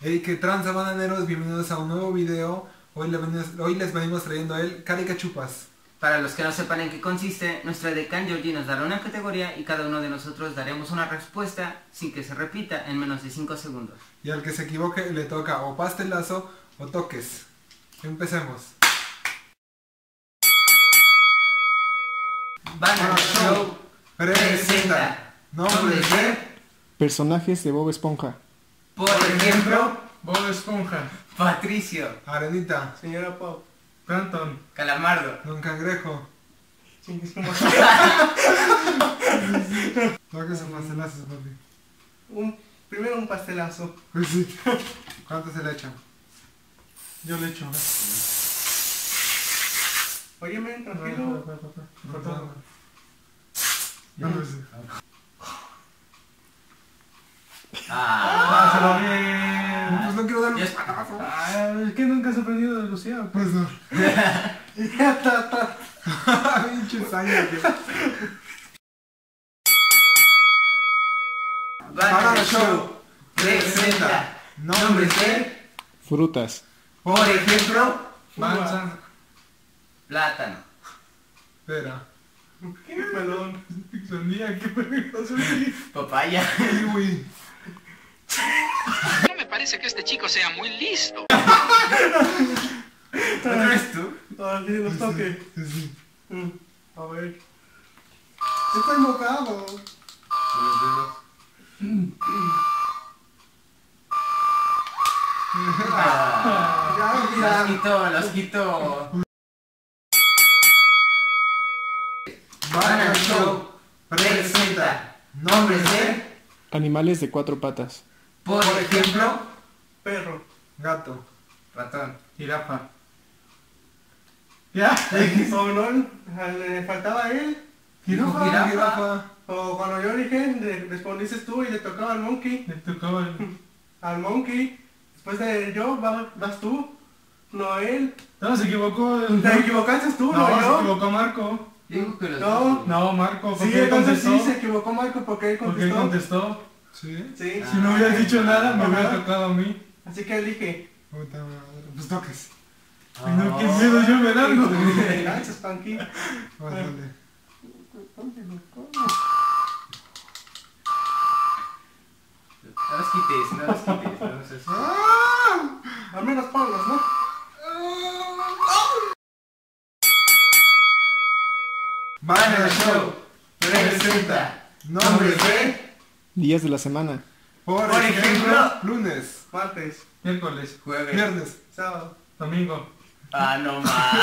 Hey, que tranza bananeros, bienvenidos a un nuevo video. Hoy, le venimos- hoy les venimos trayendo el Caricachupas. Para los que no sepan en qué consiste, nuestra decán Georgie nos dará una categoría y cada uno de nosotros daremos una respuesta sin que se repita en menos de 5 segundos. Y al que se equivoque le toca o pastelazo o toques. Empecemos. Banana Show presenta nombres de, Personajes de Bob Esponja. por ejemplo, Bob Esponja, Patricio, Arenita, Señora Pop, Plankton, Calamardo, Don Cangrejo. Toques o pastelazos, papi. un, primero un pastelazo. Pues sí. ¿Cuánto se le echan? Yo le echo. Oye, men, tranquilo. No lo sé. ah, Pásalo bien. Pues no quiero dar ya un es. Ah, que nunca has aprendido de Lucía. Pues no. Ya está, está. Pinche sangre. que- Banana Show presenta nombres de, Frutas. por ejemplo, Manzana. plátano, Espera. ¿Qué pelón? Sandía, qué pelón. papaya, Kiwi. No me parece que este chico sea muy listo. ¿otra vez tú? Ah, sí, los sí. Mm, A ver. Está invocado. Ah, Ya, los quito, los quito. Presenta nombres de, Animales de cuatro patas. por ejemplo, Perro. Gato. ratón. Jirafa. Ya. O no, le faltaba a él. Jirafa. Jirafa. Jirafa. O cuando yo dije, le- respondiste tú y le tocaba al monkey. Le tocaba el... Al monkey. Después de yo, va- vas tú. No él. No, se equivocó. el- Te equivocaste tú, no, No, se yo. equivocó Marco. Digo que los No. No, Marco, porque Sí, él entonces contestó. sí se equivocó Marco porque él Porque él contestó. contestó. Sí. Sí. Si no hubieras dicho nada, me hubiera tocado a mí. Así que elige. Puta madre. Pues toques. Ay, no, qué miedo yo me largo. Gracias, Panky. Pásale. No los quites, no los quites. No los quites. ¡Ah! Al menos ponlos, ¿no? Banana Show. Presenta Nombres de. Días de la semana. Por, Por ejemplo, ejemplo, lunes, Martes, Miércoles, jueves. viernes, sábado. domingo. Ah, no más.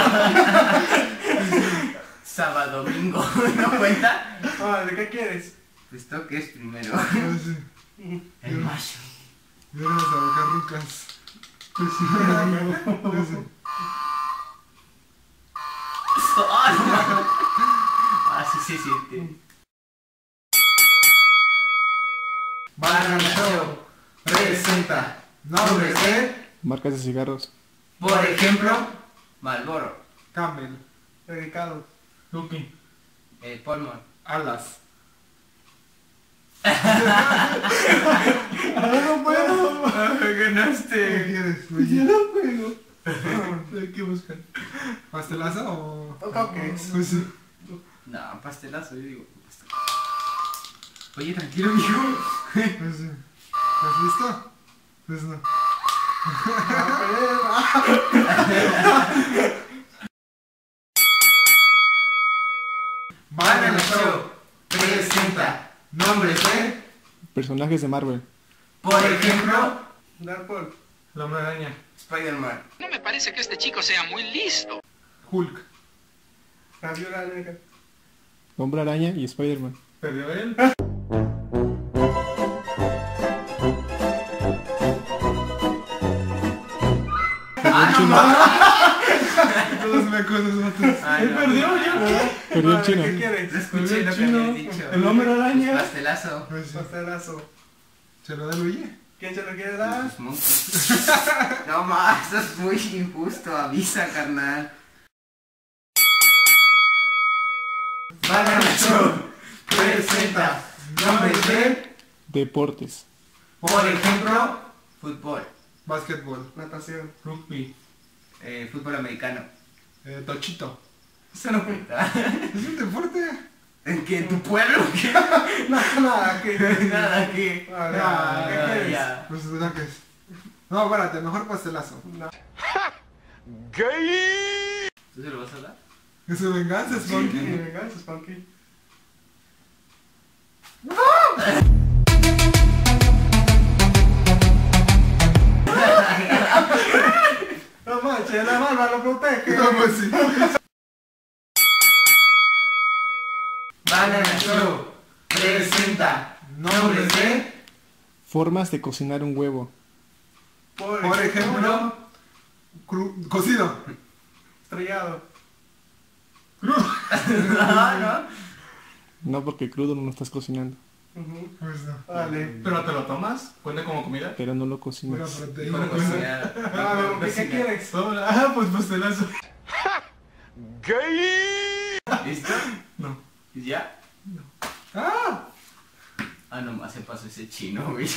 Sábado, domingo. ¿No cuenta? Ah, ¿de qué quieres? Pues toques primero. Ah. El macho. viernes a. Pues. Ah, no. Sí se siente. Banana Show presenta nombres de. Marcas de cigarros. Por ejemplo, Malboro, Camel, Dedicado. Tuki. eh, Polmon, alas. no puedo. ¿Qué Ganaste. quieres? Ya Luigi? no puedo. Hay que buscar. ¿Pastelazo o.? O. Pues sí. No, pastelazo, yo digo. pastel- Oye, tranquilo, mijo. Pues sí. ¿Estás listo? Pues no. Banana Show presenta nombres de, Personajes de Marvel. por ejemplo, Darkhold. La hombre araña. Spider-Man, No me parece que este chico sea muy listo. Hulk. Fabiola Negra. Hombre araña y Spider-Man. Perdió él. Todos me acuerdo vatos. Ay, Él no. perdió ya. Perdió el Ah, chino. ¿Qué quieres? Escuché lo que Chino, habías dicho. El hombre araña. Pastelazo. Pues. Pastelazo. ¿Se lo da Luigi? ¿Quién se lo quiere dar? Pues, monkey. No más, eso es muy injusto. Avisa, carnal. Banana Show presenta nombres de, Deportes. por ejemplo, fútbol, Básquetbol. Natación. Rugby. eh, fútbol americano. Eh, tochito. Eso no cuenta. Es un deporte. ¿En qué? ¿En tu pueblo? ¿Qué? No, nada, que. Nada, ¿qué? Ah, Ah, ¿qué ya, quieres? ya. Personajes. No, espérate, mejor pastelazo. No. ¿Tú se lo vas a dar? Es su venganza, Sí, Spunky. venganza, Spunky. No manches, la barba lo protege. No, pues sí. Banana Show presenta nombres de, Formas de cocinar un huevo. Por ejemplo, cru- cocido. Estrellado. No, no. No porque crudo no lo estás cocinando. Pues no. Vale. ¿Pero te lo tomas? ¿Cuenta como comida? pero no lo cocinas. proteína. Para cocinar. Ah, pero ¿qué, ¿qué quieres? Ah, pues pastelazo. ¿Listo? No. ¿Y ¿Ya? ¡Ah! Ah, nomás se pasó ese chino, güey.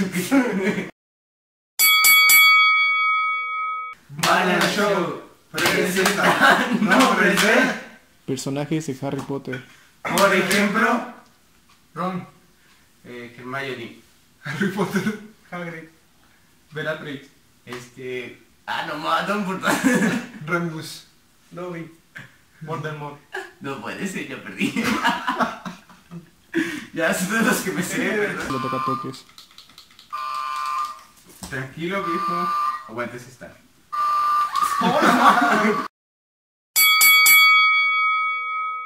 Banana Show presenta nombres de, Personajes de Harry Potter. por ejemplo, Ron. eh, Hermione, Harry Potter. Hagrid. Bellatrix. este... Ah, no más, Dumbledore. Remus. Dobby. Voldemort. No puede ser, ya perdí. ya son de los que me sé, ¿verdad? Lo toca toques. Tranquilo, viejo. Aguantes esta.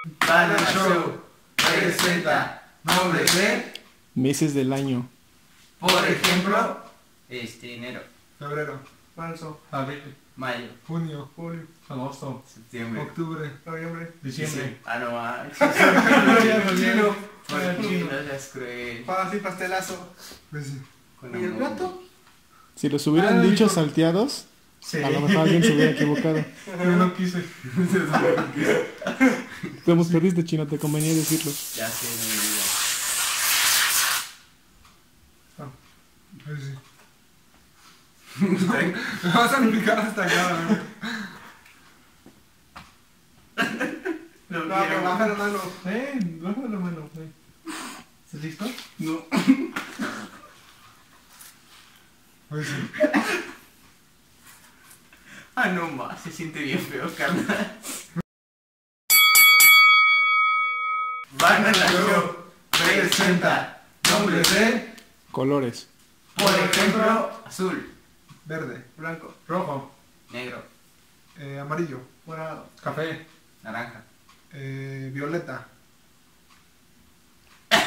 Banana Show presenta nombres de, Meses del año. por ejemplo, este, enero, Febrero. Marzo. Abril. mayo, Junio. Julio. Agosto. septiembre. Octubre. Noviembre. Diciembre. Ah, no manches. Chino. ¿Por qué no seas cruel? Fácil, pastelazo. Pues sí. Con ¿Y el plato? Si los hubieran Ah, dicho salteados, Sí. a lo mejor alguien se hubiera equivocado. Yo no quise. Como perdiste chino, te convenía decirlo. Ya sé, no me digas. Pues sí. Me vas a explicar hasta acá, ¿no? No, quiero. baja la mano. Eh, baja la mano. eh. ¿Estás listo? No. Pues sí. Ah, no más, se siente bien feo, carnal. Banana Show presenta nombres de, Colores. por ejemplo, azul, Verde. Blanco. Rojo. negro, Eh, amarillo. Morado. Café. naranja. Eh, violeta. Te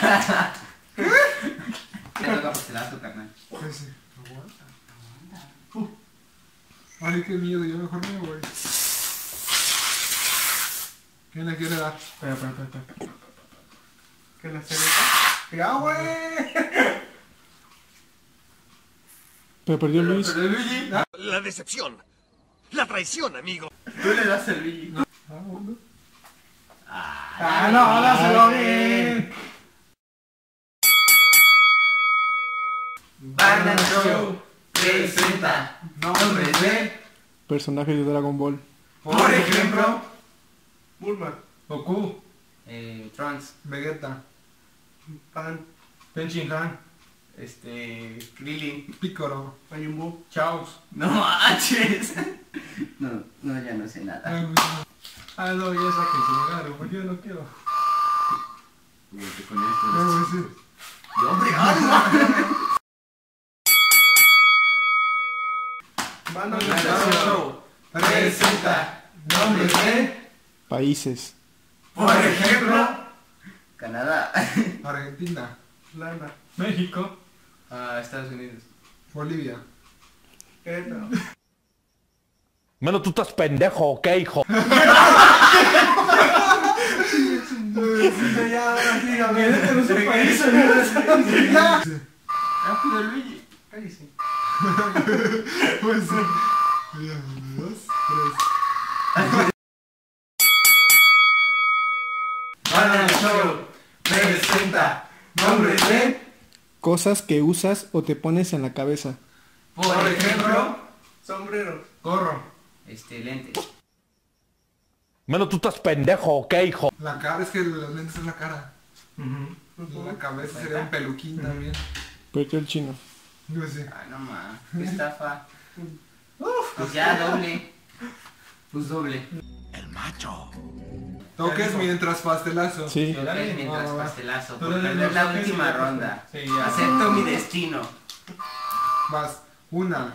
toca pastelazo, carnal. Pues sí. Ay, qué miedo. Yo mejor me voy. ¿Quién le quiere dar? Espera, espera, espera, espera. Que la cereza. ¡Ya, güey! Pero perdió Luis. Pero Luigi, La decepción. La traición, amigo. tú le das el Luigi. Ah, bueno. ¡Ah, no! ¡Dáselo bien! Show presenta nombres de, Personajes de Dragon Ball. por ejemplo, Bulma. Goku. eh, Trunks, Vegeta. Pan. Tenchin Han. este, Krillin. Pícoro. Mayumbu. Chaos. No manches. No, no, ya no sé nada. Ah, no, ya saqué el cigarro, porque yo no quiero. Con esto. pues sí. ¡Y hombre, Show. Presenta nombres de, Países. por ejemplo, Canadá, Argentina. México. ah, Estados Unidos, Bolivia. Querétaro. Mano, tú estás pendejo, ¿ok, hijo? Sí, ya, ahora sí, a ver. Este no es un país, Ya. rápido Luigi. Cállese. Pues sí. Dos, tres. Banana Show presenta nombres de, Cosas que usas o te pones en la cabeza. Por, ejemplo, sombrero. Gorro. este, lentes. Menos tú estás pendejo, ¿ok, hijo? La cara, es que los lentes es la cara. La cabeza sería un peluquín también. Perdió el chino. No sé. Ay, no más. Qué estafa. Pues ya, doble. Pues doble. Toques mientras pastelazo. Sí. Yo que mientras va. pastelazo. Por perder la toques última ronda. Sí, ya. Acepto mi destino. Vas. Una,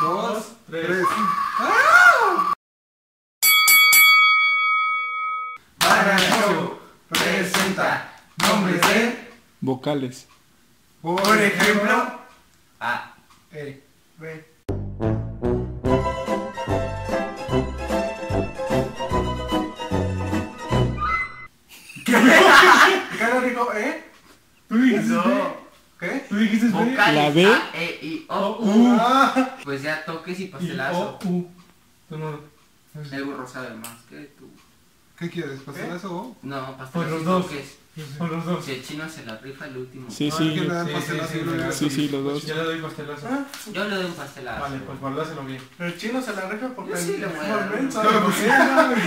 dos, Dos, tres. tres. Show presenta nombres de, Vocales. por ejemplo, Ah, E. B. ¿Qué dijo? ¿Eh? Tú dijiste no. ¿Qué? Tú dijiste B. vocales. La B. A, E, I, O, U. U. Ah, Pues ya toques y Y pastelazo. O, U. Tú no. El burro sabe más que tú. ¿Qué quieres? ¿Pastelazo o? No, pastelazo Pues los dos. toques. Con los dos. Si el chino se la rifa el último. Sí, No, sí. sí, pastelazo sí, los dos. Yo le doy pastelazo. ah, Yo le doy un pastelazo. Vale, pues guardáselo bien. el chino se la rifa porque Yo sí le voy a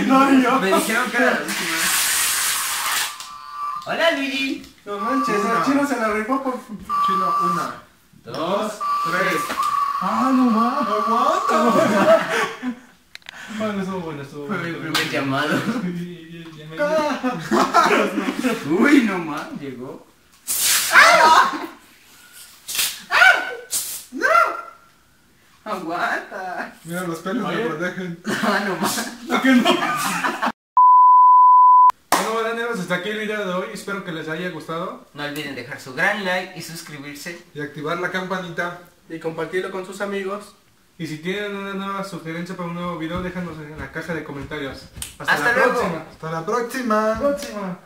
No, yo. Me dijeron que era la última. Hola Luigi. No manches, el chino se la rifó por... Chino, una. Dos. Tres. Ah, no más. ¡Aguanta! Bueno, estuvo bueno, estuvo Fue bueno. mi primer llamado. Uy, no más, llegó. ¡No! ¡Aguanta! Mira, los pelos me protegen. Ah, no más. Bueno, bananeros, hasta aquí el video de hoy. Espero que les haya gustado. No olviden dejar su gran like y suscribirse. Y activar la campanita. Y compartirlo con sus amigos. Y si tienen una nueva sugerencia para un nuevo video, déjanos en la caja de comentarios. Hasta, Hasta la luego. próxima. Hasta la próxima. Próxima.